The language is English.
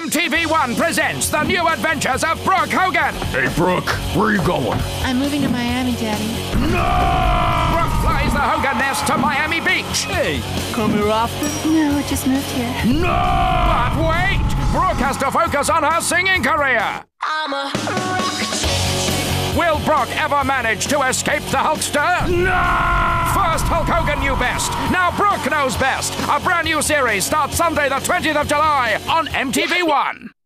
MTV1 presents the new adventures of Brooke Hogan. Hey, Brooke, where are you going? I'm moving to Miami, Daddy. No! Brooke flies the Hogan nest to Miami Beach. Hey, come here often? No, I just moved here. No! But wait! Brooke has to focus on her singing career. I'm a rock chick. Will Brooke ever manage to escape the Hulkster? No! First, Hulk Hogan knew best. Now Brooke knows best. A brand new series starts Sunday, the 20th of July on MTV1.